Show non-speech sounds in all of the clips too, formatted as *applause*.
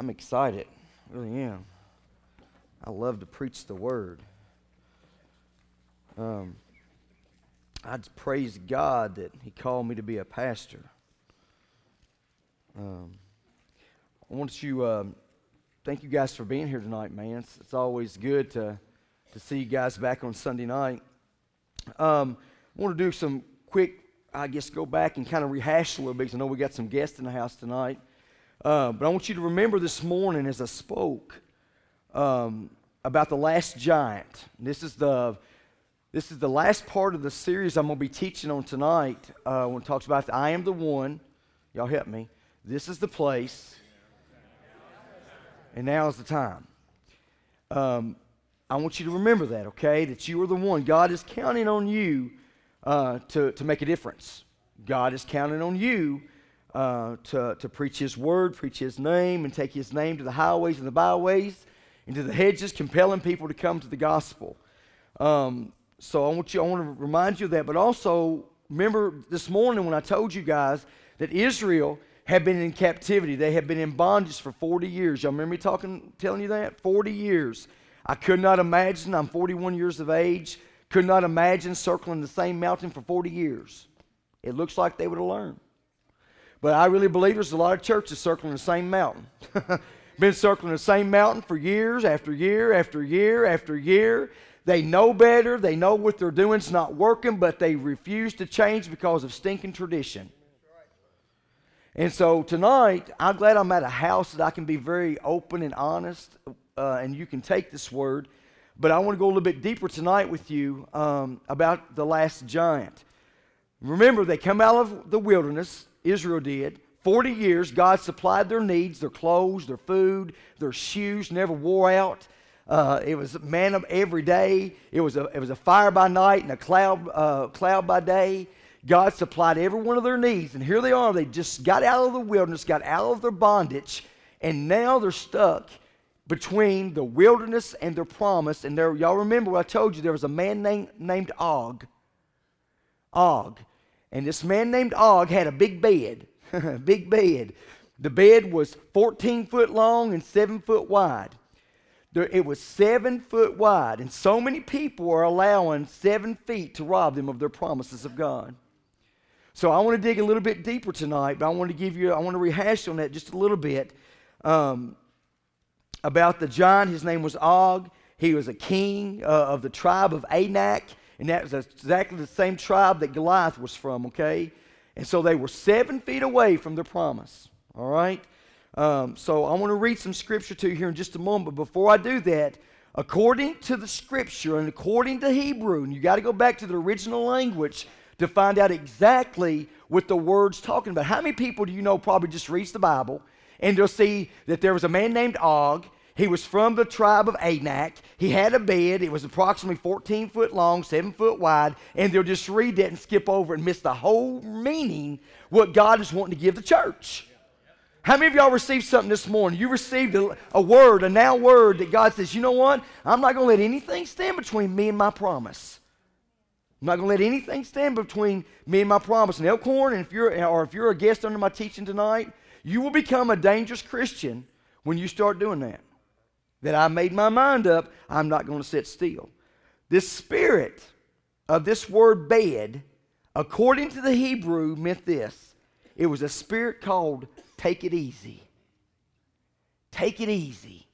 I'm excited. I really am. I love to preach the word. Um, I just praise God that He called me to be a pastor. Um, I want to um, thank you guys for being here tonight, man. It's, it's, always good to, to see you guys back on Sunday night. Um, I want to do some quick, I guess, go back and kind of rehash a little bit because I know we got some guests in the house tonight. Uh, but I want you to remember this morning as I spoke um, about the last giant. This is the this is the last part of the series I'm going to be teaching on tonight. Uh, when it talks about the, I am the one. Y'all help me. This is the place, and now is the time. Um, I want you to remember that, okay? That you are the one. God is counting on you uh, to, to make a difference. God is counting on you uh, to, to preach His word, preach His name, and take His name to the highways and the byways, into the hedges, compelling people to come to the gospel. Um, so I want you, I want to remind you of that. But also, remember this morning when I told you guys that Israel had been in captivity. They had been in bondage for 40 years. Y'all remember me talking, telling you that? 40 years. I could not imagine, I'm 41 years of age, could not imagine circling the same mountain for 40 years. It looks like they would have learned. But I really believe there's a lot of churches circling the same mountain. *laughs* Been circling the same mountain for years after year after year after year. They know better. They know what they're doing is not working, but they refuse to change because of stinking tradition. And so tonight, I'm glad I'm at a house that I can be very open and honest, uh, and you can take this word. But I want to go a little bit deeper tonight with you um, about the last giant. Remember, they come out of the wilderness, Israel did. 40 years, God supplied their needs, their clothes, their food, their shoes never wore out. Uh, it was manna every day. It was a, it was a fire by night and a cloud, uh, cloud by day. God supplied every one of their needs. And here they are. They just got out of the wilderness, got out of their bondage, and now they're stuck between the wilderness and their promise. And there, y'all remember what I told you? There was a man named, named Og. Og. And this man named Og had a big bed. *laughs* big bed. The bed was 14 foot long and 7 foot wide. There, it was 7 foot wide. And so many people are allowing 7 feet to rob them of their promises of God. So I want to dig a little bit deeper tonight, but I want to give you, I want to rehash on that just a little bit um, about the giant. His name was Og. He was a king uh, of the tribe of Anak. And that was exactly the same tribe that Goliath was from, okay? And so they were seven feet away from their promise, all right? Um, so I want to read some scripture to you here in just a moment. But before I do that, according to the scripture and according to Hebrew, and you got to go back to the original language to find out exactly what the word's talking about. How many people do you know probably just reads the Bible and they'll see that there was a man named Og he was from the tribe of Anak. He had a bed. It was approximately 14 foot long, 7 foot wide. And they'll just read that and skip over and miss the whole meaning what God is wanting to give the church. How many of y'all received something this morning? You received a, a word, a now word that God says, you know what? I'm not going to let anything stand between me and my promise. I'm not going to let anything stand between me and my promise. And Elkhorn, and if you're, or if you're a guest under my teaching tonight, you will become a dangerous Christian when you start doing that that I made my mind up, I'm not going to sit still. This spirit of this word bed, according to the Hebrew, meant this it was a spirit called take it easy. Take it easy.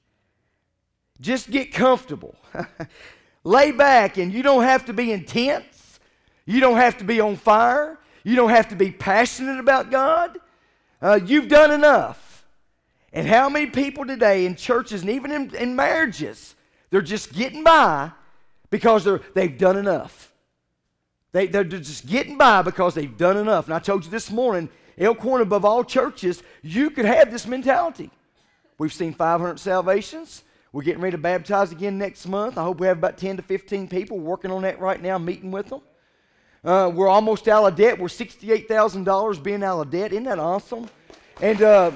Just get comfortable. *laughs* Lay back, and you don't have to be intense. You don't have to be on fire. You don't have to be passionate about God. Uh, you've done enough. And how many people today in churches and even in, in marriages, they're just getting by because they're, they've done enough. They, they're just getting by because they've done enough. And I told you this morning, Elkhorn, above all churches, you could have this mentality. We've seen 500 salvations. We're getting ready to baptize again next month. I hope we have about 10 to 15 people working on that right now, meeting with them. Uh, we're almost out of debt. We're $68,000 being out of debt. Isn't that awesome? And uh,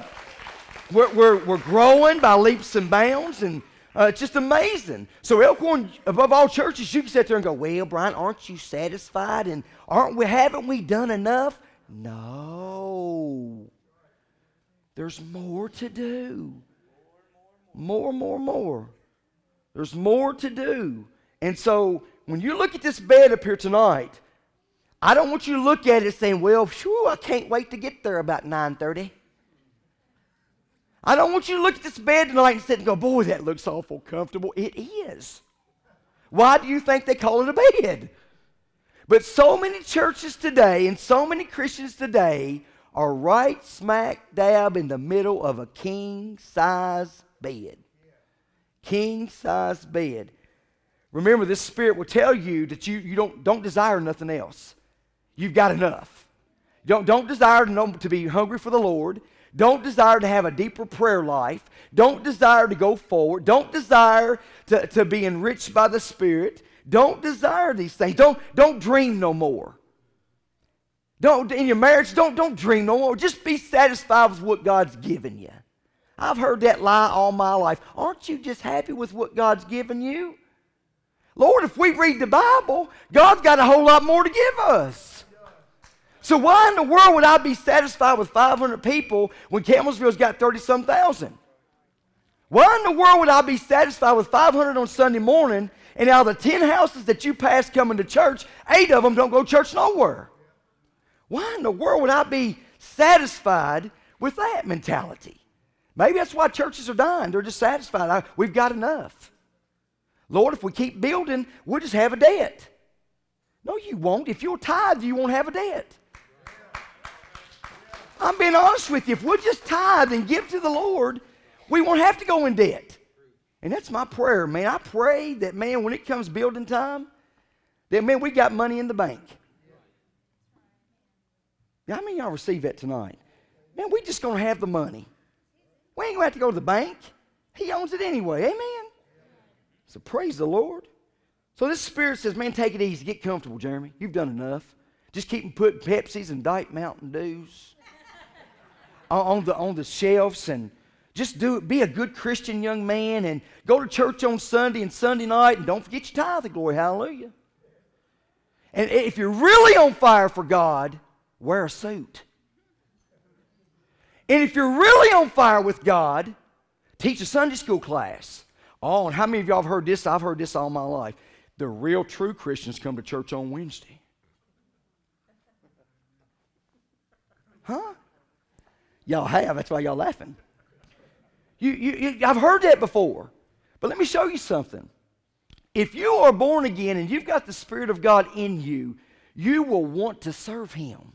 we're, we're, we're growing by leaps and bounds, and uh, it's just amazing. So, Elkhorn, above all churches, you can sit there and go, Well, Brian, aren't you satisfied? And aren't we, haven't we done enough? No. There's more to do. More, more, more. There's more to do. And so when you look at this bed up here tonight, I don't want you to look at it saying, well, shoo, I can't wait to get there about 930. I don't want you to look at this bed tonight and sit and go, boy, that looks awful comfortable. It is. Why do you think they call it a bed? But so many churches today and so many Christians today are right smack dab in the middle of a king size bed. King size bed. Remember, this spirit will tell you that you, you don't, don't desire nothing else. You've got enough. Don't, don't desire to, know, to be hungry for the Lord. Don't desire to have a deeper prayer life. Don't desire to go forward. Don't desire to, to be enriched by the Spirit. Don't desire these things. Don't, don't dream no more. Don't in your marriage, don't, don't dream no more. Just be satisfied with what God's given you. I've heard that lie all my life. Aren't you just happy with what God's given you? Lord, if we read the Bible, God's got a whole lot more to give us. So why in the world would I be satisfied with 500 people when Campbellsville's got 30 some thousand? Why in the world would I be satisfied with 500 on Sunday morning and out of the 10 houses that you pass coming to church, eight of them don't go to church nowhere? Why in the world would I be satisfied with that mentality? Maybe that's why churches are dying. They're just satisfied. I, we've got enough. Lord, if we keep building, we'll just have a debt. No, you won't. If you're tithe, you won't have a debt. I'm being honest with you. If we'll just tithe and give to the Lord, we won't have to go in debt. And that's my prayer, man. I pray that, man, when it comes building time, that, man, we got money in the bank. How many y'all receive that tonight? Man, we just going to have the money. We ain't going to have to go to the bank. He owns it anyway. Amen. So praise the Lord. So this spirit says, man, take it easy. Get comfortable, Jeremy. You've done enough. Just keep putting Pepsis and Diet Mountain Dews on, the, on the shelves and just do. Be a good Christian young man and go to church on Sunday and Sunday night and don't forget your tithe. of Glory, hallelujah. And if you're really on fire for God, wear a suit. And if you're really on fire with God, teach a Sunday school class. Oh, and how many of y'all have heard this? I've heard this all my life. The real true Christians come to church on Wednesday. Huh? Y'all have. That's why y'all laughing. You, you, you, I've heard that before. But let me show you something. If you are born again and you've got the Spirit of God in you, you will want to serve Him.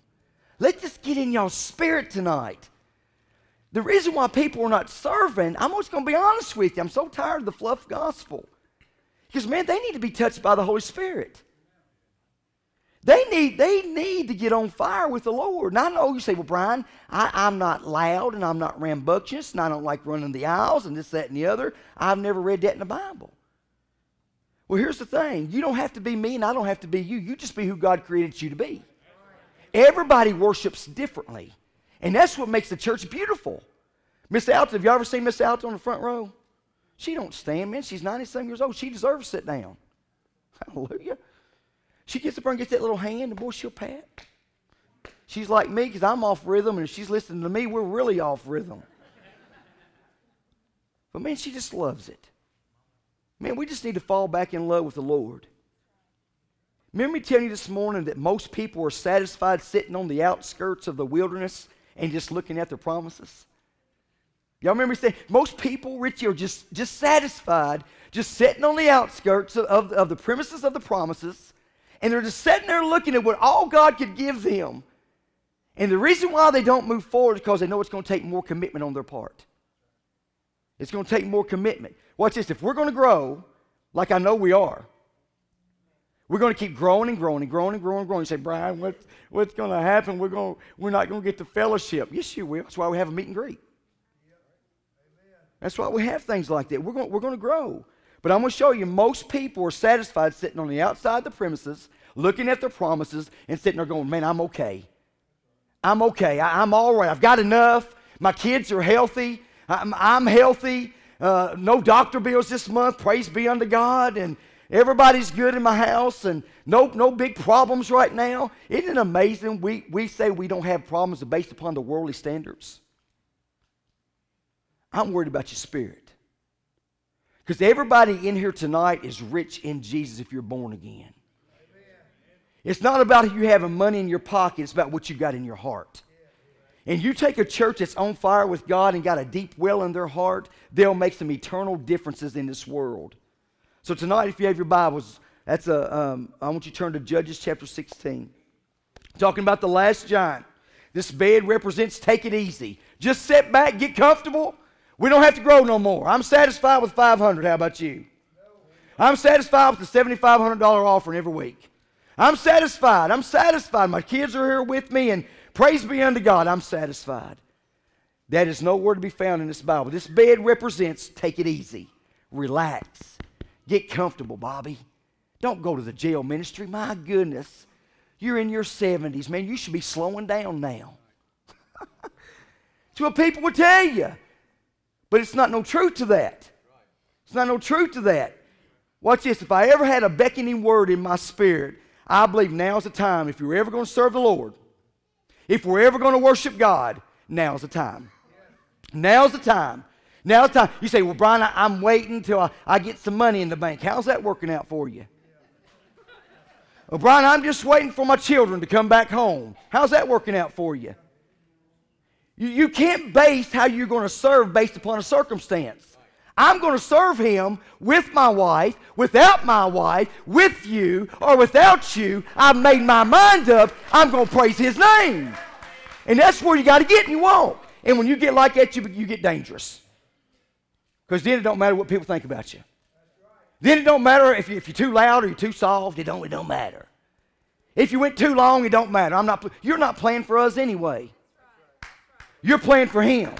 Let this get in your spirit tonight. The reason why people are not serving, I'm just going to be honest with you. I'm so tired of the fluff gospel. Because, man, they need to be touched by the Holy Spirit. They need, they need to get on fire with the Lord. And I know you say, well, Brian, I, am not loud and I'm not rambunctious and I don't like running the aisles and this, that, and the other. I've never read that in the Bible. Well, here's the thing you don't have to be me and I don't have to be you. You just be who God created you to be. Everybody worships differently. And that's what makes the church beautiful. Miss Alton, have you ever seen Miss Alton on the front row? She don't stand, man. She's 97 years old. She deserves to sit down. *laughs* Hallelujah. She gets up and gets that little hand, and boy, she'll pat. She's like me because I'm off rhythm, and if she's listening to me, we're really off rhythm. But man, she just loves it. Man, we just need to fall back in love with the Lord. Remember me telling you this morning that most people are satisfied sitting on the outskirts of the wilderness and just looking at their promises? Y'all remember me saying most people, Richie, are just, just satisfied, just sitting on the outskirts of, of, of the premises of the promises, and they're just sitting there looking at what all God could give them. And the reason why they don't move forward is because they know it's going to take more commitment on their part. It's going to take more commitment. Watch this. If we're going to grow, like I know we are, we're going to keep growing and growing and growing and growing and growing. You say, Brian, what, what's going to happen? We're, going, we're not going to get the fellowship. Yes, you will. That's why we have a meet and greet. That's why we have things like that. We're going, we're going to grow. But I'm going to show you most people are satisfied sitting on the outside of the premises, looking at their promises, and sitting there going, man, I'm okay. I'm okay. I, am all right. I've got enough. My kids are healthy. I'm, I'm healthy. Uh, no doctor bills this month. Praise be unto God. And Everybody's good in my house and no, no big problems right now. Isn't it amazing? We, we say we don't have problems based upon the worldly standards. I'm worried about your spirit. Because everybody in here tonight is rich in Jesus if you're born again. It's not about you having money in your pocket, it's about what you got in your heart. And you take a church that's on fire with God and got a deep well in their heart, they'll make some eternal differences in this world. So tonight, if you have your Bibles, that's a, um, I want you to turn to Judges chapter 16. Talking about the last giant. This bed represents take it easy. Just sit back, get comfortable. We don't have to grow no more. I'm satisfied with 500. How about you? I'm satisfied with the $7,500 offering every week. I'm satisfied. I'm satisfied. My kids are here with me, and praise be unto God, I'm satisfied. That is nowhere to be found in this Bible. This bed represents take it easy, relax, get comfortable, Bobby. Don't go to the jail ministry. My goodness. You're in your 70s, man. You should be slowing down now. *laughs* It's what people would tell you. But it's not no truth to that. It's not no truth to that. Watch this. If I ever had a beckoning word in my spirit I believe now's the time. If you're ever going to serve the Lord, if we're ever going to worship God, now's the time. Now's the time. Now's the time. You say, well, Brian, I, am waiting till I, I get some money in the bank. How's that working out for you? Well, Brian, I'm just waiting for my children to come back home. How's that working out for you? You, you can't base how you're going to serve based upon a circumstance. I'm going to serve him with my wife, without my wife, with you, or without you. I've made my mind up. I'm going to praise his name. And that's where you got to get and you won't. And when you get like that, you, you get dangerous. Because then it don't matter what people think about you. Then it don't matter if, you, if you're too loud or you're too soft. It don't, it don't matter. If you went too long, it don't matter. I'm not, you're not playing for us anyway. You're playing for him.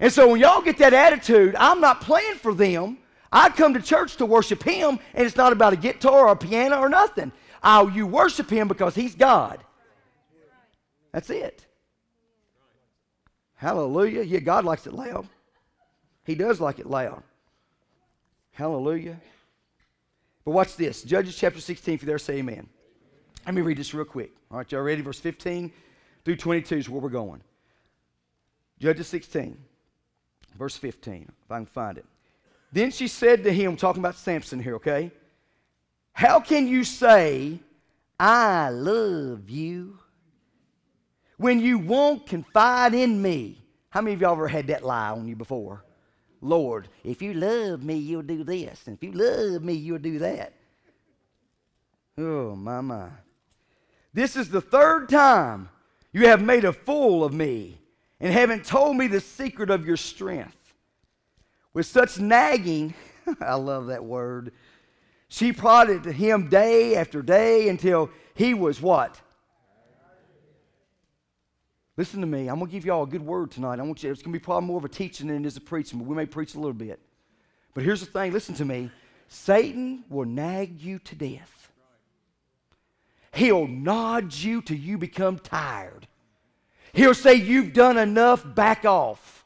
And so when y'all get that attitude, I'm not playing for them. I come to church to worship Him, and it's not about a guitar or a piano or nothing. I, you worship Him because He's God. That's it. Hallelujah. Yeah, God likes it loud. He does like it loud. Hallelujah. But watch this. Judges chapter 16, if you're there, say amen. Let me read this real quick. All right, y'all ready? Verse 15 through 22 is where we're going. Judges 16. Verse 15, if I can find it. Then she said to him, talking about Samson here, okay? How can you say, I love you, when you won't confide in me? How many of y'all ever had that lie on you before? Lord, if you love me, you'll do this. And if you love me, you'll do that. Oh, my, my. This is the third time you have made a fool of me and haven't told me the secret of your strength. With such nagging, *laughs* I love that word, she prodded him day after day until he was what? Listen to me. I'm going to give y'all a good word tonight. I want you, it's going to be probably more of a teaching than it is a preaching, but we may preach a little bit. But here's the thing listen to me. Satan will nag you to death. He'll nod you till you become tired. He'll say, You've done enough, back off.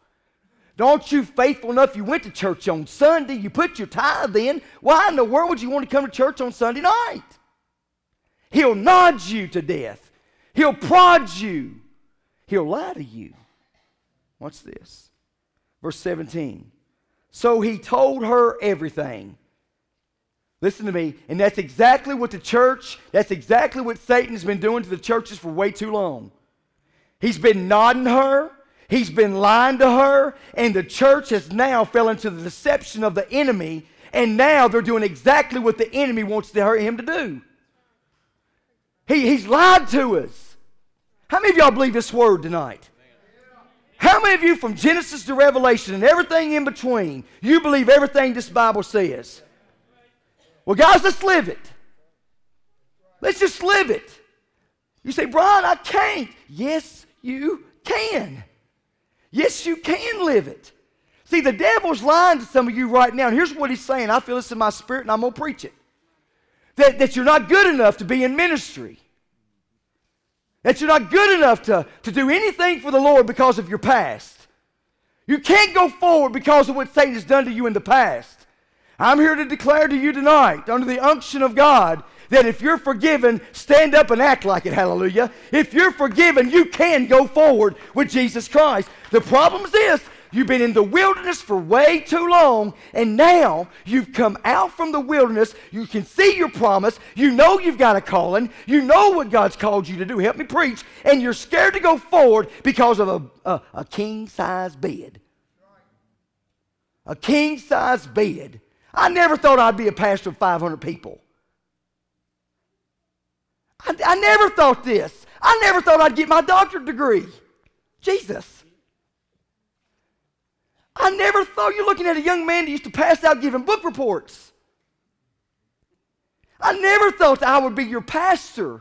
Don't you faithful enough? You went to church on Sunday, you put your tithe in. Why in the world would you want to come to church on Sunday night? He'll nod you to death, he'll prod you, he'll lie to you. Watch this? Verse 17. So he told her everything. Listen to me. And that's exactly what the church, that's exactly what Satan's been doing to the churches for way too long. He's been nodding her. He's been lying to her. And the church has now fell into the deception of the enemy. And now they're doing exactly what the enemy wants to hurt him to do. He, he's lied to us. How many of y'all believe this word tonight? How many of you from Genesis to Revelation and everything in between, you believe everything this Bible says? Well, guys, let's live it. Let's just live it. You say, Brian, I can't. Yes, you can. Yes, you can live it. See, the devil's lying to some of you right now. And here's what he's saying. I feel this in my spirit, and I'm going to preach it. That, that you're not good enough to be in ministry. That you're not good enough to, to do anything for the Lord because of your past. You can't go forward because of what Satan has done to you in the past. I'm here to declare to you tonight, under the unction of God, that if you're forgiven, stand up and act like it. Hallelujah. If you're forgiven, you can go forward with Jesus Christ. The problem is this You've been in the wilderness for way too long, and now you've come out from the wilderness. You can see your promise. You know you've got a calling. You know what God's called you to do. Help me preach. And you're scared to go forward because of a, a, a king size bed. A king size bed. I never thought I'd be a pastor of 500 people. I, I never thought this. I never thought I'd get my doctorate degree. Jesus. I never thought you're looking at a young man that used to pass out giving book reports. I never thought I would be your pastor.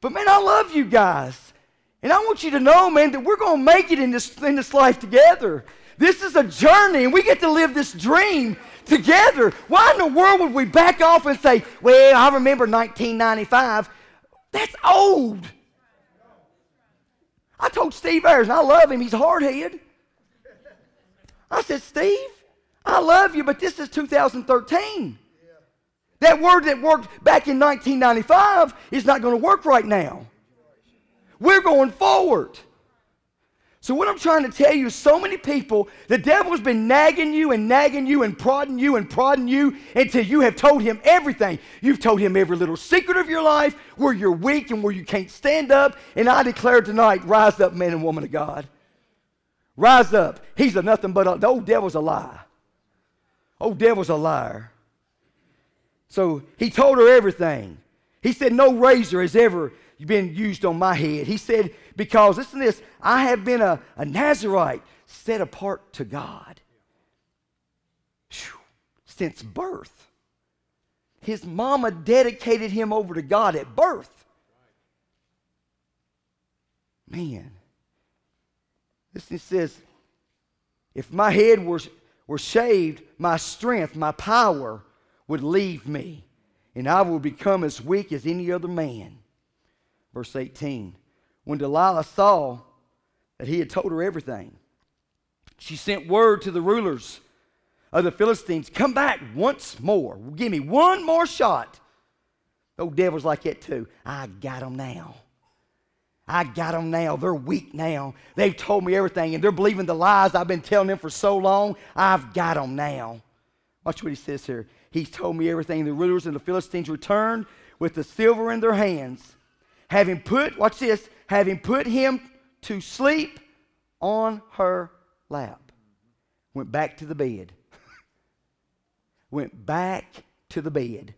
But man, I love you guys. And I want you to know, man, that we're going to make it in this, in this life together. This is a journey, and we get to live this dream together. Why in the world would we back off and say, well, I remember 1995? That's old. I told Steve Ayers, and I love him, he's hardhead. I said, Steve, I love you, but this is 2013. That word that worked back in 1995 is not going to work right now. We're going forward. So, what I'm trying to tell you is so many people, the devil's been nagging you and nagging you and prodding you and prodding you until you have told him everything. You've told him every little secret of your life, where you're weak and where you can't stand up. And I declare tonight rise up, man and woman of God. Rise up. He's a nothing but a, the old devil's a lie. Old devil's a liar. So he told her everything. He said, No razor has ever been used on my head. He said, Because, listen to this, I have been a, a Nazarite set apart to God Whew. since birth. His mama dedicated him over to God at birth. Man. Listen, it says, if my head were, were shaved, my strength, my power would leave me, and I would become as weak as any other man. Verse 18. When Delilah saw that he had told her everything, she sent word to the rulers of the Philistines come back once more. Give me one more shot. Old devil's like that too. I got them now. I got them now. They're weak now. They've told me everything and they're believing the lies I've been telling them for so long. I've got them now. Watch what he says here. He's told me everything. The rulers and the Philistines returned with the silver in their hands, having put, watch this, having put him to sleep on her lap. Went back to the bed. *laughs* Went back to the bed.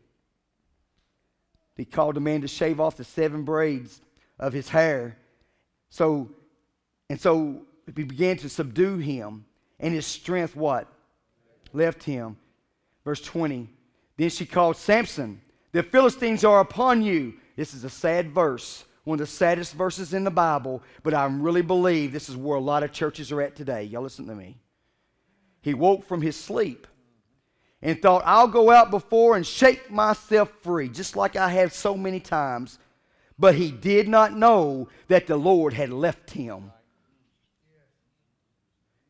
He called a man to shave off the seven braids of his hair. So, and so he began to subdue him, and his strength what? Left him. Verse 20. Then she called Samson, The Philistines are upon you. This is a sad verse, one of the saddest verses in the Bible, but I really believe this is where a lot of churches are at today. Y'all listen to me. He woke from his sleep and thought, I'll go out before and shake myself free, just like I have so many times. But he did not know that the Lord had left him.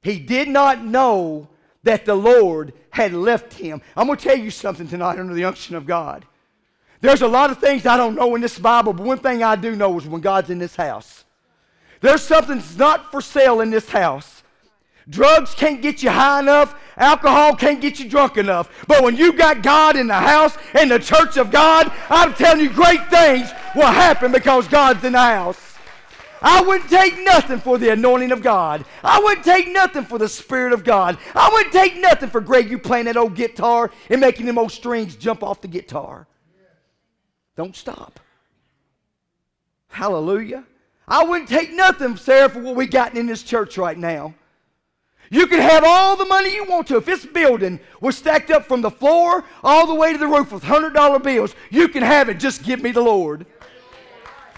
He did not know that the Lord had left him. I'm going to tell you something tonight under the unction of God. There's a lot of things I don't know in this Bible, but one thing I do know is when God's in this house. There's something that's not for sale in this house. Drugs can't get you high enough. Alcohol can't get you drunk enough. But when you got God in the house, in the church of God, I'm telling you, great things will happen because God's in the house. I wouldn't take nothing for the anointing of God. I wouldn't take nothing for the Spirit of God. I wouldn't take nothing for Greg, you playing that old guitar and making them old strings jump off the guitar. Don't stop. Hallelujah. I wouldn't take nothing, Sarah, for what we got in this church right now. You can have all the money you want to. If this building was stacked up from the floor all the way to the roof with $100 bills, you can have it. Just give me the Lord.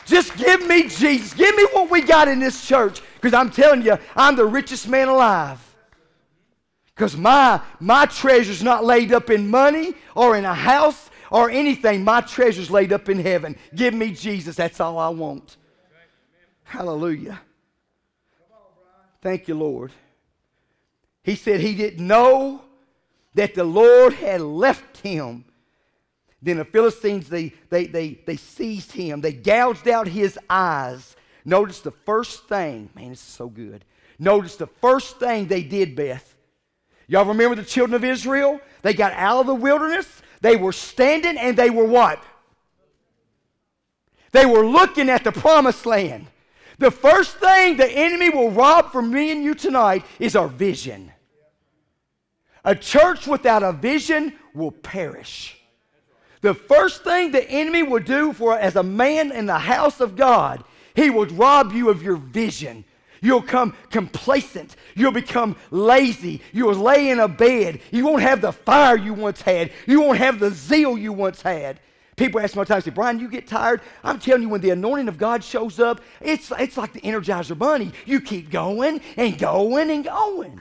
Just give me Jesus. Give me what we got in this church. Because I'm telling you, I'm the richest man alive. Because my, my treasure's not laid up in money or in a house or anything. My treasure's laid up in heaven. Give me Jesus. That's all I want. Hallelujah. Thank you, Lord. He said he didn't know that the Lord had left him. Then the Philistines, they, they, they, they seized him. They gouged out his eyes. Notice the first thing, man, this is so good. Notice the first thing they did, Beth. Y'all remember the children of Israel? They got out of the wilderness. They were standing and they were what? They were looking at the promised land. The first thing the enemy will rob from me and you tonight is our vision. A church without a vision will perish. The first thing the enemy will do for as a man in the house of God, he will rob you of your vision. You'll come complacent. You'll become lazy. You'll lay in a bed. You won't have the fire you once had. You won't have the zeal you once had. People ask me all the time, say, Brian, you get tired? I'm telling you, when the anointing of God shows up, it's, it's like the Energizer Bunny. You keep going and going and going.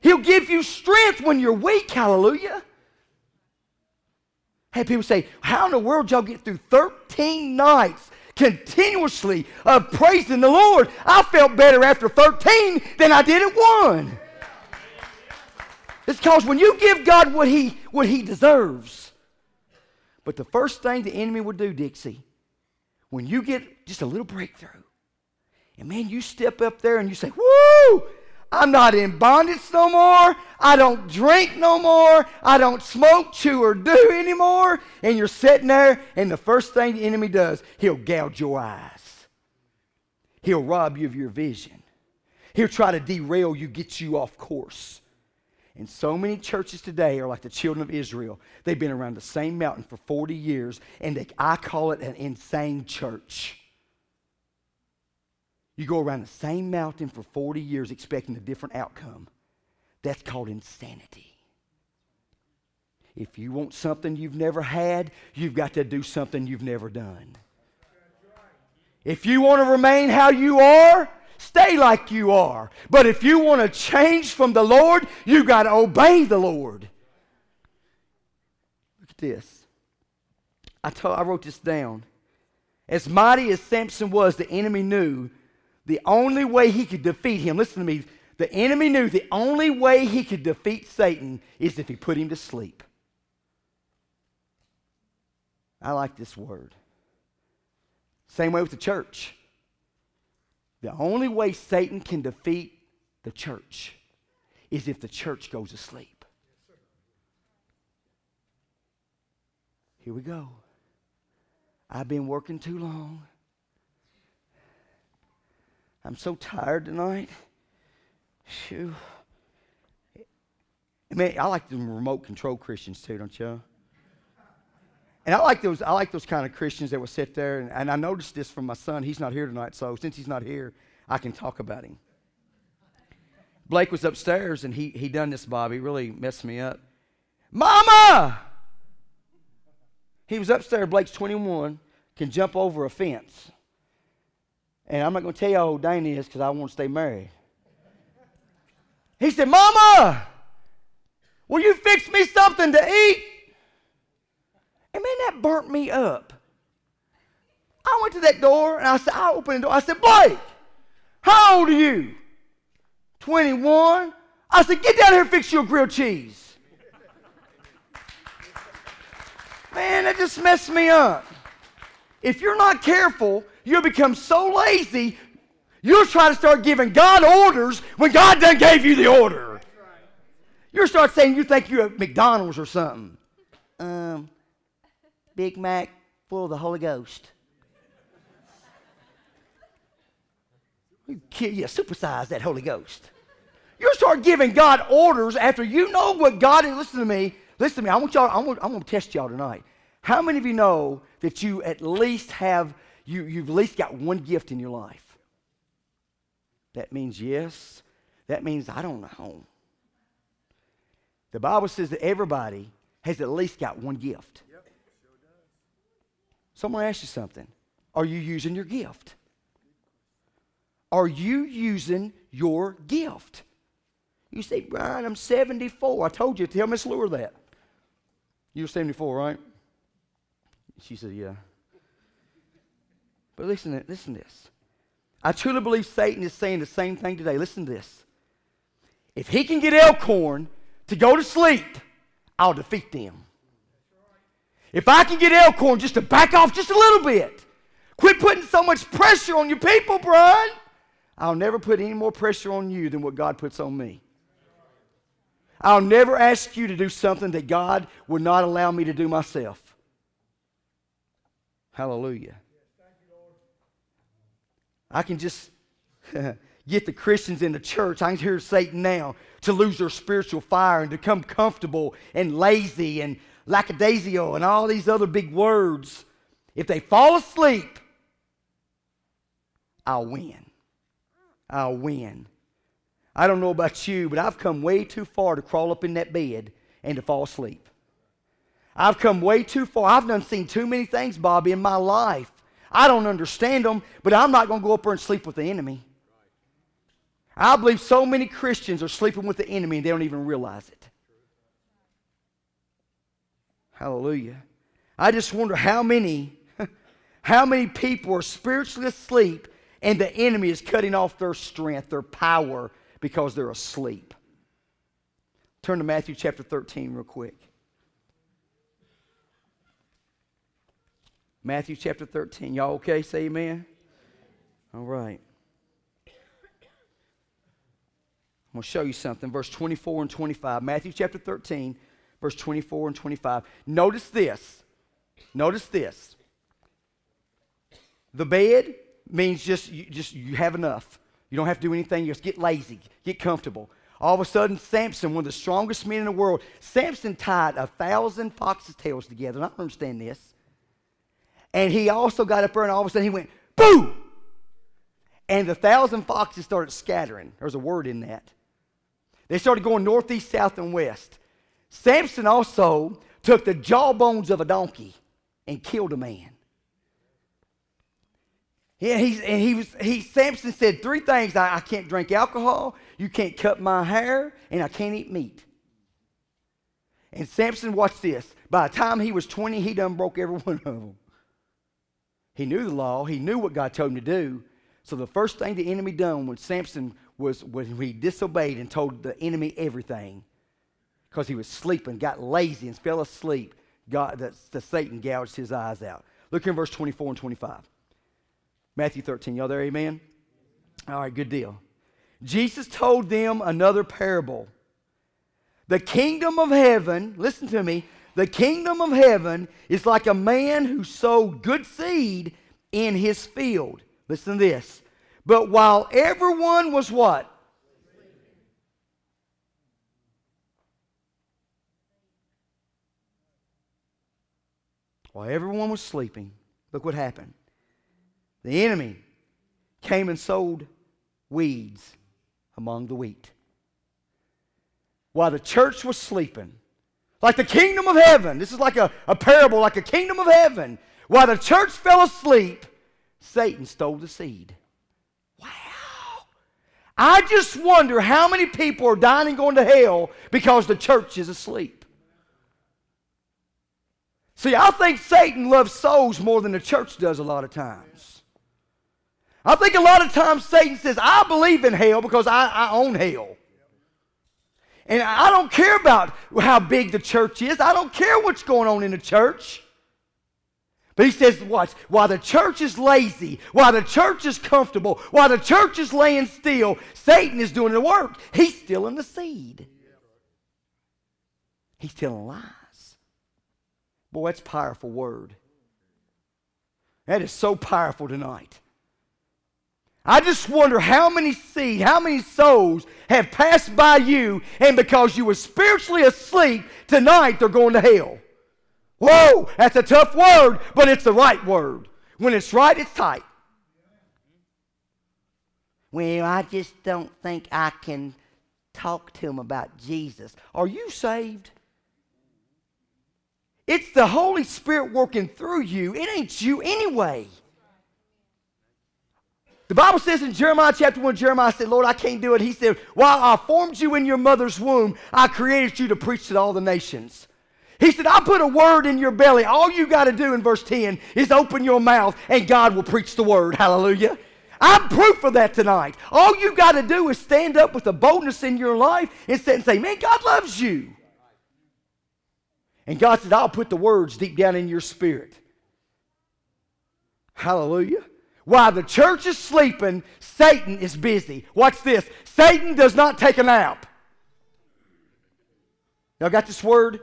He'll give you strength when you're weak, hallelujah. Hey, people say, How in the world y'all get through 13 nights continuously of praising the Lord? I felt better after 13 than I did at one. It's because when you give God what he, what he deserves. But the first thing the enemy will do, Dixie, when you get just a little breakthrough, and man, you step up there and you say, Woo! I'm not in bondage no more. I don't drink no more. I don't smoke, chew, or do anymore. And you're sitting there, and the first thing the enemy does, he'll gouge your eyes. He'll rob you of your vision. He'll try to derail you, get you off course. And so many churches today are like the children of Israel. They've been around the same mountain for 40 years, and they, I call it an insane church. You go around the same mountain for 40 years expecting a different outcome. That's called insanity. If you want something you've never had, you've got to do something you've never done. If you want to remain how you are, stay like you are. But if you want to change from the Lord, you've got to obey the Lord. Look at this. I, told, I wrote this down. As mighty as Samson was, the enemy knew the only way he could defeat him, listen to me, the enemy knew the only way he could defeat Satan is if he put him to sleep. I like this word. Same way with the church. The only way Satan can defeat the church is if the church goes to sleep. Here we go. I've been working too long. I'm so tired tonight. Phew. Man, I like the remote control Christians too, don't you? And I like those. I like those kind of Christians that will sit there. And, and I noticed this from my son. He's not here tonight, so since he's not here, I can talk about him. Blake was upstairs, and he he done this. Bobby really messed me up. Mama. He was upstairs. Blake's 21, can jump over a fence. And I'm not going to tell you how old Dana is because I want to stay married. He said, Mama, will you fix me something to eat? And man, that burnt me up. I went to that door and I said, I opened the door. I said, Blake, how old are you? 21. I said, get down here and fix your grilled cheese. Man, that just messed me up. If you're not careful, you'll become so lazy, you'll try to start giving God orders when God done gave you the order. You'll start saying you think you're at McDonald's or something. Um, Big Mac full of the Holy Ghost. You, you supersize that Holy Ghost. You'll start giving God orders after you know what God is. Listen to me. Listen to me. I want y'all, I'm I'm gonna test y'all tonight. How many of you know that you at least have you, you've at least got one gift in your life. That means yes. That means I don't know. The Bible says that everybody has at least got one gift. Yep, sure Someone ask you something. Are you using your gift? Are you using your gift? You say, Brian, I'm 74. I told you, to tell Miss Lure that. You're 74, right? She said, Yeah. But listen, listen to this. I truly believe Satan is saying the same thing today. Listen to this. If he can get Elkhorn to go to sleep, I'll defeat them. If I can get Elkhorn just to back off just a little bit, quit putting so much pressure on your people, Brian. I'll never put any more pressure on you than what God puts on me. I'll never ask you to do something that God would not allow me to do myself. Hallelujah. I can just *laughs* get the Christians in the church. I can hear Satan now to lose their spiritual fire and to become comfortable and lazy and lackadaisio and all these other big words. If they fall asleep, I'll win. I'll win. I don't know about you, but I've come way too far to crawl up in that bed and to fall asleep. I've come way too far. I've done seen too many things, Bobby, in my life. I don't understand them, but I'm not going to go up there and sleep with the enemy. I believe so many Christians are sleeping with the enemy and they don't even realize it. Hallelujah. I just wonder how many, *laughs* how many people are spiritually asleep and the enemy is cutting off their strength, their power, because they're asleep. Turn to Matthew chapter 13 real quick. Matthew chapter 13. Y'all okay? Say amen. All right. I'm going to show you something. Verse 24 and 25. Matthew chapter 13, verse 24 and 25. Notice this. Notice this. The bed means just you, just you have enough. You don't have to do anything. You just get lazy, get comfortable. All of a sudden, Samson, one of the strongest men in the world, Samson tied a thousand foxes' tails together. And I don't understand this. And he also got up there, and all of a sudden he went, boo! And the thousand foxes started scattering. There's a word in that. They started going northeast, south, and west. Samson also took the jawbones of a donkey and killed a man. Yeah, he's, and he was, he, Samson said three things I, I can't drink alcohol, you can't cut my hair, and I can't eat meat. And Samson, watch this. By the time he was 20, he done broke every *laughs* one of them. He knew the law, he knew what God told him to do. So the first thing the enemy done when Samson was when he disobeyed and told the enemy everything because he was sleeping, got lazy, and fell asleep. God, the, Satan gouged his eyes out. Look in verse 24 and 25. Matthew 13. Y'all there, amen? All right, good deal. Jesus told them another parable. The kingdom of heaven, listen to me, the kingdom of heaven is like a man who sowed good seed in his field. Listen to this. But while everyone was what? While everyone was sleeping, look what happened. The enemy came and sowed weeds among the wheat. While the church was sleeping, like the kingdom of heaven, this is like a, a parable, like a kingdom of heaven. While the church fell asleep, Satan stole the seed. Wow. I just wonder how many people are dying and going to hell because the church is asleep. See, I think Satan loves souls more than the church does a lot of times. I think a lot of times Satan says, I believe in hell because I, I own hell. And I don't care about how big the church is. I don't care what's going on in the church. But he says, watch, while the church is lazy, while the church is comfortable, while the church is laying still, Satan is doing the work. He's stealing the seed. He's telling lies. Boy, that's powerful word. That is so powerful tonight. I just wonder how many seed, how many souls have passed by you, and because you were spiritually asleep, tonight they're going to hell. Whoa, that's a tough word, but it's the right word. When it's right, it's tight. Well, I just don't think I can talk to him about Jesus. Are you saved? It's the Holy Spirit working through you. It ain't you anyway. The Bible says in Jeremiah chapter 1, Jeremiah said, Lord, I can't do it. He said, While I formed you in your mother's womb, I created you to preach to all the nations. He said, I put a word in your belly. All you got to do in verse 10 is open your mouth and God will preach the word. Hallelujah. I'm proof of that tonight. All you got to do is stand up with a boldness in your life and say, Man, God loves you. And God said, I'll put the words deep down in your spirit. Hallelujah. While the church is sleeping, Satan is busy. Watch this Satan does not take a nap. Y'all got this word?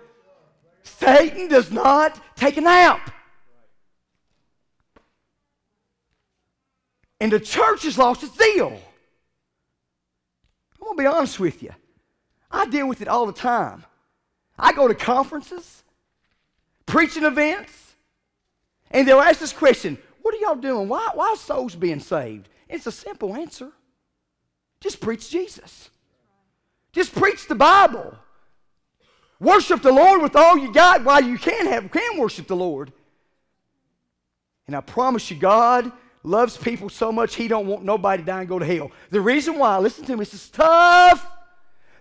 Satan does not take a nap. And the church has lost its zeal. I'm going to be honest with you. I deal with it all the time. I go to conferences, preaching events, and they'll ask this question What are y'all doing? Why, why are souls being saved? It's a simple answer. Just preach Jesus. Just preach the Bible. Worship the Lord with all you got while you can have can worship the Lord. And I promise you, God loves people so much he don't want nobody to die and go to hell. The reason why, listen to me, this is tough.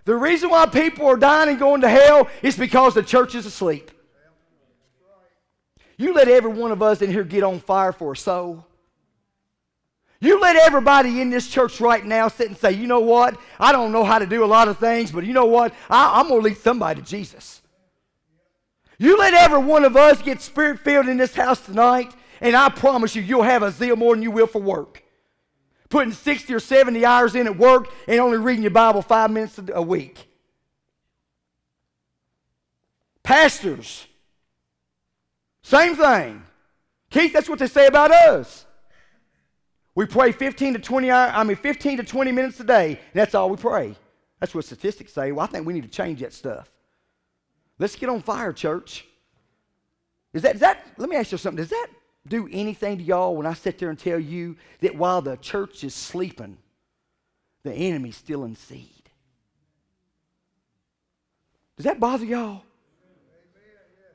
The reason why people are dying and going to hell is because the church is asleep. You let every one of us in here get on fire for a soul. You let everybody in this church right now sit and say, you know what? I don't know how to do a lot of things, but you know what? I, am going to lead somebody to Jesus. You let every one of us get spirit filled in this house tonight, and I promise you, you'll have a zeal more than you will for work. Putting 60 or 70 hours in at work and only reading your Bible five minutes a week. Pastors, same thing. Keith, that's what they say about us. We pray 15 to 20 hours, I mean 15 to 20 minutes a day. that's all we pray. That's what statistics say. Well, I think we need to change that stuff. Let's get on fire, church. Is that, is that let me ask you something. Does that do anything to y'all when I sit there and tell you that while the church is sleeping, the enemy's still in seed? Does that bother y'all?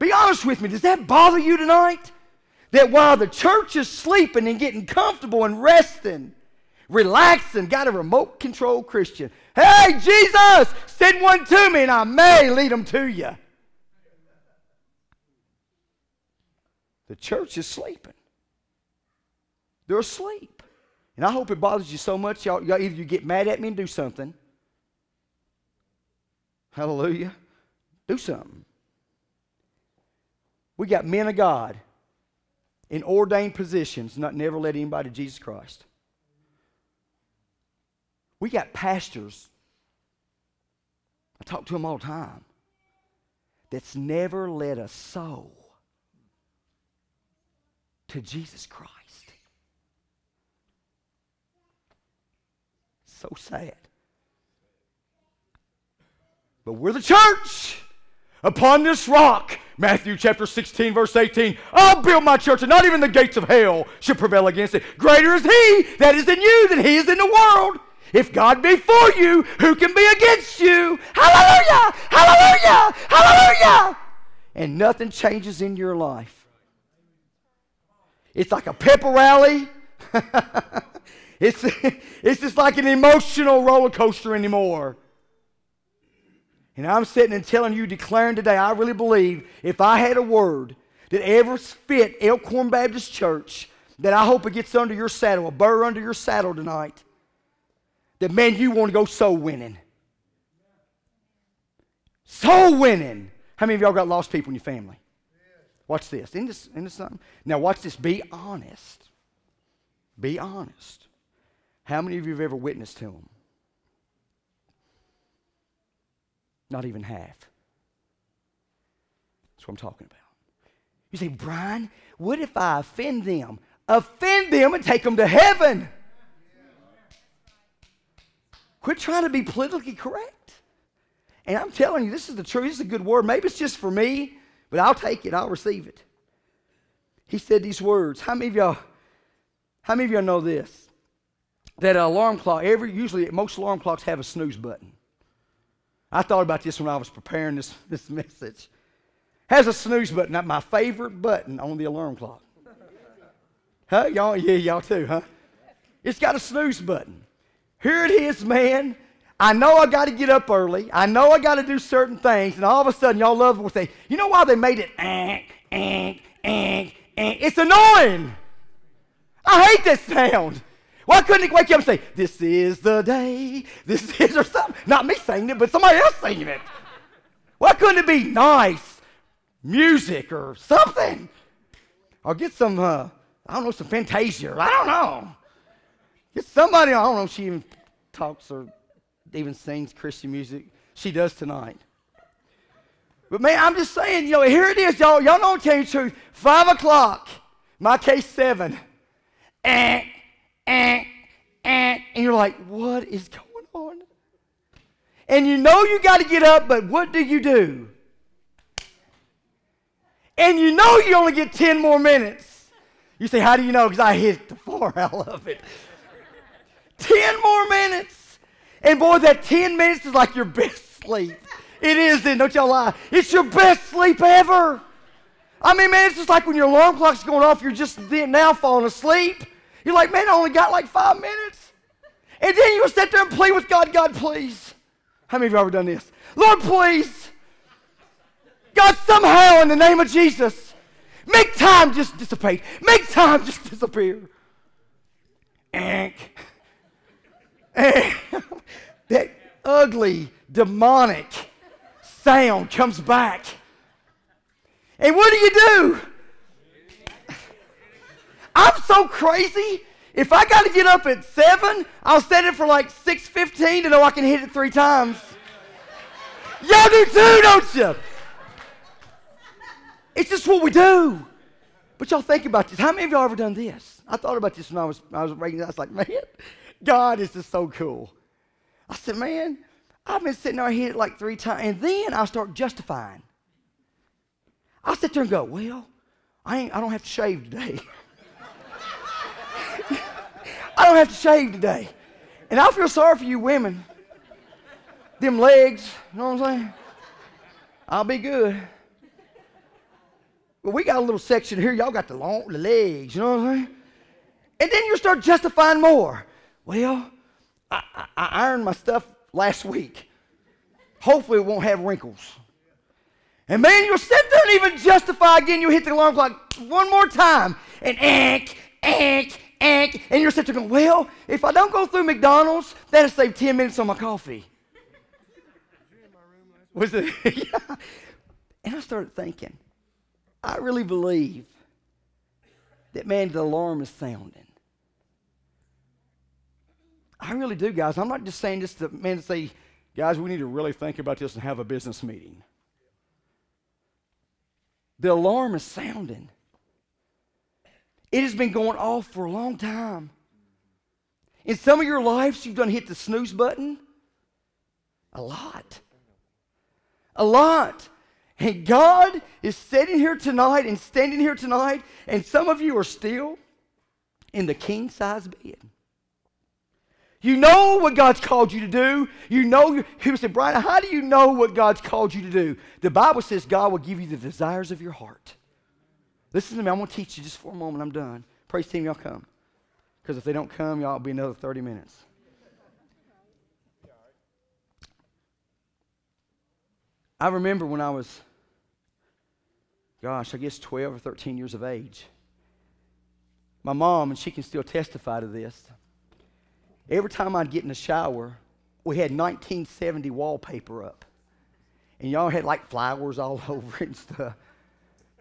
Be honest with me. Does that bother you tonight? That while the church is sleeping and getting comfortable and resting, relaxing, got a remote control Christian. Hey, Jesus, send one to me and I may lead them to you. The church is sleeping. They're asleep. And I hope it bothers you so much, y'all, y'all either you get mad at me and do something. Hallelujah. Do something. We got men of God in ordained positions, not never led anybody to Jesus Christ. We got pastors. I talk to them all the time. That's never led a soul to Jesus Christ. So sad. But we're the church upon this rock Matthew chapter 16, verse 18. I'll build my church, and not even the gates of hell shall prevail against it. Greater is he that is in you than he is in the world. If God be for you, who can be against you? Hallelujah! Hallelujah! Hallelujah! And nothing changes in your life. It's like a pepper rally. *laughs* it's, *laughs* it's just like an emotional roller coaster anymore. And I'm sitting and telling you, declaring today, I really believe if I had a word that ever fit Elkhorn Baptist Church, that I hope it gets under your saddle, a burr under your saddle tonight, that man, you want to go soul winning. Soul winning. How many of y'all got lost people in your family? Watch this. Isn't this, isn't this something? Now, watch this. Be honest. Be honest. How many of you have ever witnessed to them? Not even half. That's what I'm talking about. You say, Brian, what if I offend them? Offend them and take them to heaven. Quit trying to be politically correct. And I'm telling you, this is the truth. This is a good word. Maybe it's just for me, but I'll take it. I'll receive it. He said these words. How many of y'all, how many of y'all know this? That an alarm clock, every usually most alarm clocks have a snooze button. I thought about this when I was preparing this, *laughs* this message. Has a snooze button, not my favorite button on the alarm clock. Huh? Y'all, yeah, y'all too, huh? It's got a snooze button. Here it is, man. I know I got to get up early. I know I got to do certain things. And all of a sudden, y'all love will say, you know why they made it? Eh, eh, eh, eh. It's annoying. I hate that sound. Why couldn't he wake you up and say, This is the day, this *laughs* is, or something? Not me singing it, but somebody else singing it. Why couldn't it be nice music or something? Or get some, uh, I don't know, some Fantasia. I don't know. Get somebody, I don't know if she even talks or even sings Christian music. She does tonight. But man, I'm just saying, you know, here it is, y'all. Y'all know, tell you the truth. Five o'clock, my case seven. Eh, eh. And you're like, what is going on? And you know you got to get up, but what do you do? And you know you only get 10 more minutes. You say, how do you know? Because I hit the four. *laughs* I love it. 10 more minutes. And boy, that 10 minutes is like your best sleep. It is, then, don't y'all lie. It's your best sleep ever. I mean, man, it's just like when your alarm clock's going off, you're just then now falling asleep. You're like, man, I only got like five minutes. And then you sit there and plead with God, God, please. How many of you have ever done this? Lord, please. God, somehow, in the name of Jesus, make time just dissipate. Make time *laughs* just disappear. Ank. *laughs* that ugly, demonic sound comes back. And what do you do? *laughs* I'm so crazy. If I got to get up at 7, I'll set it for like 6.15 to know I can hit it three times. Y'all do too, don't you? It's just what we do. But y'all think about this. How many of y'all ever done this? I thought about this when I was, I was reading. I was like, man, God is so cool. I said, man, I've been sitting there, I hit it like three times, and then I start justifying. I sit there and go, well, I, ain't, I don't have to shave today. *laughs* I don't have to shave today. And I feel sorry for you women. Them legs, you know what I'm saying? I'll be good. But we got a little section here. Y'all got the long the legs, you know what I'm saying? And then you start justifying more. Well, I, I, I ironed my stuff last week. Hopefully, it won't have wrinkles. And man, you'll sit there and even justify again. You hit the alarm clock one more time, and ank, ank, ank, and you're sitting there going, Well, if I don't go through McDonald's, that'll save 10 minutes on my coffee. Was it? *laughs* And I started thinking, I really believe that, man, the alarm is sounding. I really do, guys. I'm not just saying this to, man, to say, guys, we need to really think about this and have a business meeting. The alarm is sounding. It has been going off for a long time. In some of your lives, you've done hit the snooze button a lot. A lot. And God is sitting here tonight and standing here tonight, and some of you are still in the king size bed. You know what God's called you to do. You know, people say, Brian, how do you know what God's called you to do? The Bible says God will give you the desires of your heart. Listen to me. I'm going to teach you just for a moment. I'm done. Praise team, y'all come. Because if they don't come, y'all will be another 30 minutes. I remember when I was, gosh, I guess 12 or 13 years of age. My mom, and she can still testify to this, Every time I'd get in the shower, we had 1970 wallpaper up. And y'all had like flowers all *laughs* over and stuff.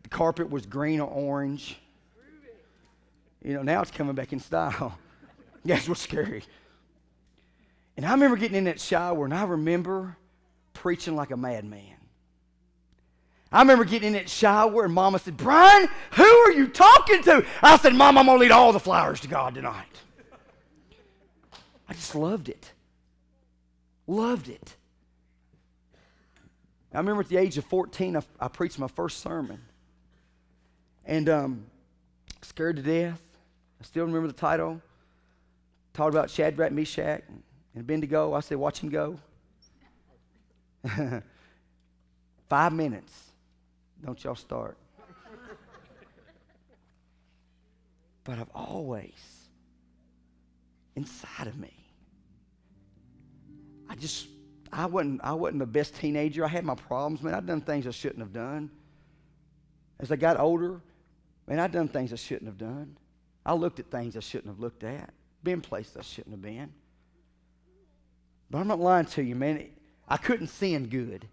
Carpet was green or orange. You know, now it's coming back in style. *laughs* That's what's scary. And I remember getting in that shower and I remember preaching like a madman. I remember getting in that shower and mama said, Brian, who are you talking to? I said, Mom, I'm going to lead all the flowers to God tonight. I just loved it. Loved it. I remember at the age of 14, I, I preached my first sermon. And um, scared to death. I still remember the title. Talked about Shadrach, Meshach, and Abednego. I said, watch him go. *laughs* Five minutes. Don't y'all start. *laughs* but I've always, inside of me, I just, I wasn't, I wasn't the best teenager. I had my problems, man. I'd done things I shouldn't have done. As I got older, man, I'd done things I shouldn't have done. I looked at things I shouldn't have looked at, been places I shouldn't have been. But I'm not lying to you, man. I couldn't sin good.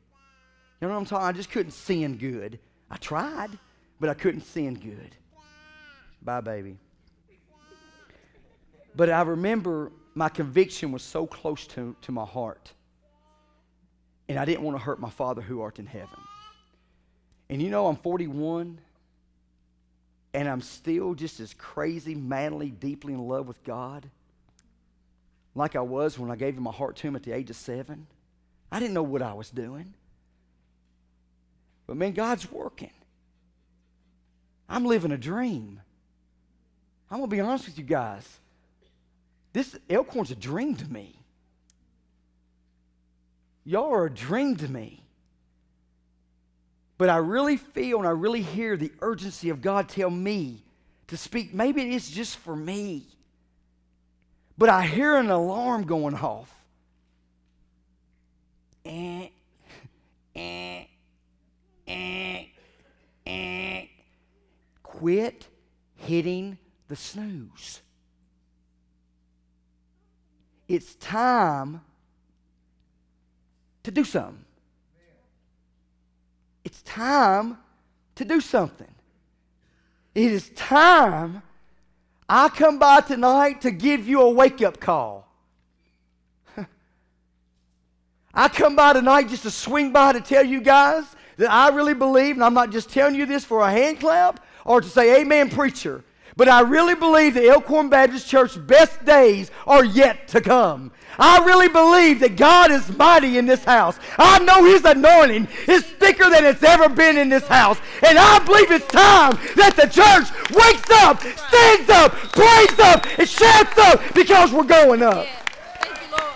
You know what I'm talking? I just couldn't sin good. I tried, but I couldn't sin good. Bye, baby. But I remember my conviction was so close to, to my heart. And I didn't want to hurt my Father who art in heaven. And you know, I'm 41, and I'm still just as crazy, madly, deeply in love with God like I was when I gave him my heart to Him at the age of seven. I didn't know what I was doing. But man, God's working. I'm living a dream. I'm going to be honest with you guys. This Elkhorn's a dream to me. Y'all are a dream to me. But I really feel and I really hear the urgency of God tell me to speak. Maybe it is just for me. But I hear an alarm going off. Eh, eh, eh, eh. Quit hitting the snooze. It's time to do something. Time to do something. It is time. I come by tonight to give you a wake up call. *laughs* I come by tonight just to swing by to tell you guys that I really believe, and I'm not just telling you this for a hand clap or to say, Amen, preacher. But I really believe the Elkhorn Baptist Church's best days are yet to come. I really believe that God is mighty in this house. I know His anointing is thicker than it's ever been in this house. And I believe it's time that the church wakes up, stands up, prays up, and shouts up because we're going up.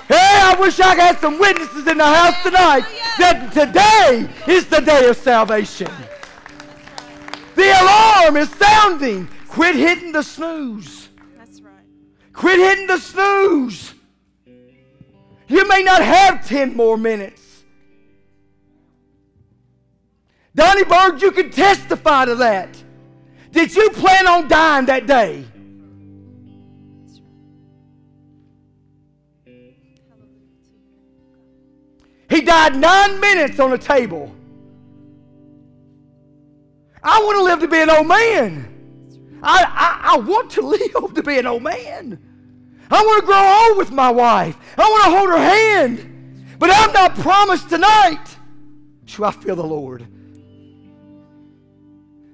Hey, I wish I had some witnesses in the house tonight that today is the day of salvation. The alarm is sounding. Quit hitting the snooze. That's right. Quit hitting the snooze. You may not have 10 more minutes. Donnie Berg, you can testify to that. Did you plan on dying that day? He died nine minutes on a table. I want to live to be an old man. I, I, I want to *laughs* live to be an old man. I want to grow old with my wife. I want to hold her hand. But I'm not promised tonight. Shall I feel the Lord?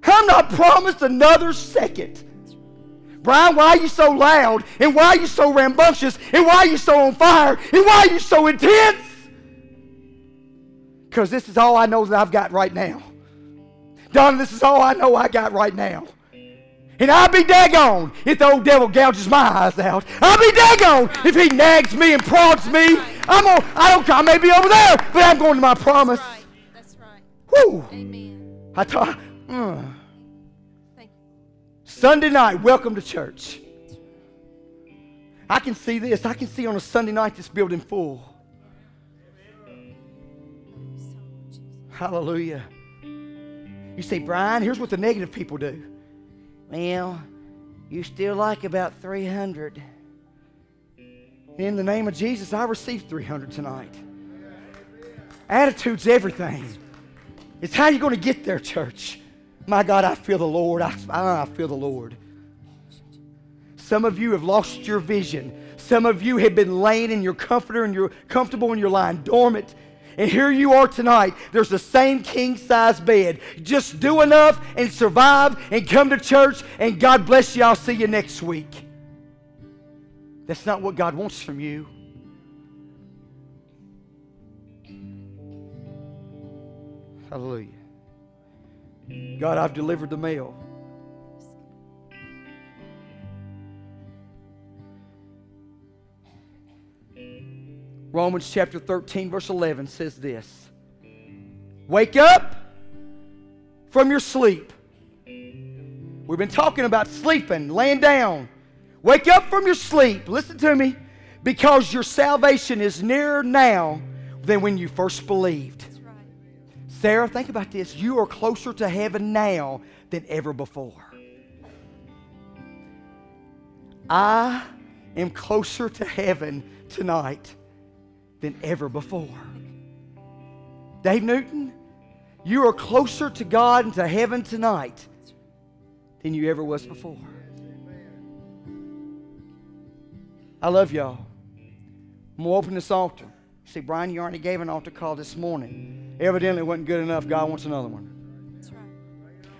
I'm not promised another second. Brian, why are you so loud? And why are you so rambunctious? And why are you so on fire? And why are you so intense? Because this is all I know that I've got right now. Donna, this is all I know I got right now. And I'll be daggone if the old devil gouges my eyes out. I'll be daggone if he nags me and prods me. I'm on, I don't I may be over there, but I'm going to my promise. That's right. That's right. Whew. Amen. I. Mm. Thank you. Sunday night, welcome to church. I can see this. I can see on a Sunday night this building full. Hallelujah. You say, Brian, here's what the negative people do. Well, you still like about 300. In the name of Jesus, I received 300 tonight. Attitude's everything. It's how you're going to get there, church. My God, I feel the Lord. I, I feel the Lord. Some of you have lost your vision. Some of you have been laying in your comforter and you're comfortable and you're lying dormant. And here you are tonight. There's the same king size bed. Just do enough and survive and come to church, and God bless you. I'll see you next week. That's not what God wants from you. Hallelujah. God, I've delivered the mail. Romans chapter 13, verse 11 says this Wake up from your sleep. We've been talking about sleeping, laying down. Wake up from your sleep. Listen to me. Because your salvation is nearer now than when you first believed. Right. Sarah, think about this. You are closer to heaven now than ever before. I am closer to heaven tonight than ever before. Dave Newton, you are closer to God and to heaven tonight than you ever was before. I love y'all. I'm going to open this altar. See, Brian, you already gave an altar call this morning. Evidently, it wasn't good enough. God wants another one. That's right.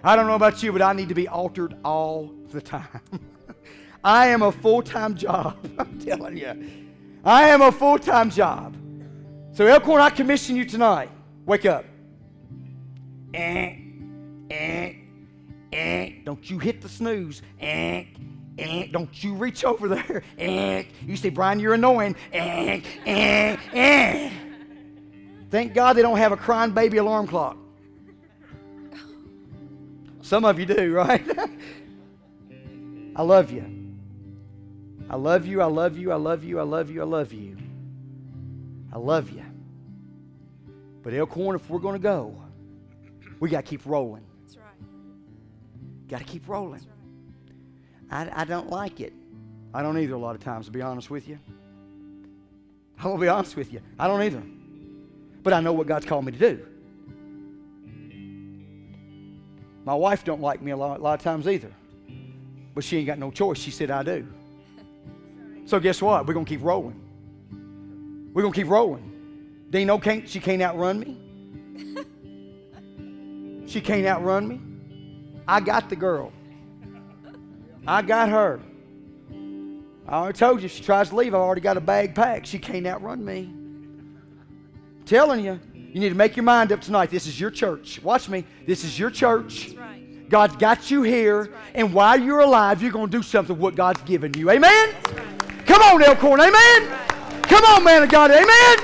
I don't know about you, but I need to be altered all the time. *laughs* I am a full time job. *laughs* I'm telling you. I am a full time job. So, Elkhorn, I commission you tonight. Wake up. Eh, eh, eh. Don't you hit the snooze. Eh, eh. Don't you reach over there. *laughs* Eh. You say, Brian, you're annoying. Eh, eh, eh. Thank God they don't have a crying baby alarm clock. Some of you do, right? *laughs* I love you. I love you. I love you. I love you. I love you. I love you. I love you. But Elkhorn, if we're going to go, we got to keep rolling. That's right. Got to keep rolling. Right. I, I don't like it. I don't either a lot of times, to be honest with you. Going to be honest with you. I don't either. But I know what God's called me to do. My wife don't like me a lot, a lot of times either. But she ain't got no choice. She said, I do. So guess what? We're going to keep rolling. We're going to keep rolling. Dino can't, she can't outrun me. *laughs* she can't outrun me. I got the girl. I got her. I already told you, she tries to leave, I've already got a bag packed. She can't outrun me. telling you, you need to make your mind up tonight. This is your church. Watch me. This is your church. That's right. God's got you here, right. and while you're alive, you're going to do something with what God's given you. Amen? Come on, Elkhorn. Amen? Come on, man of God. Amen.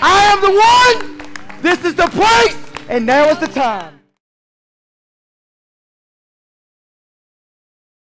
I am the one. This is the place, and now is the time.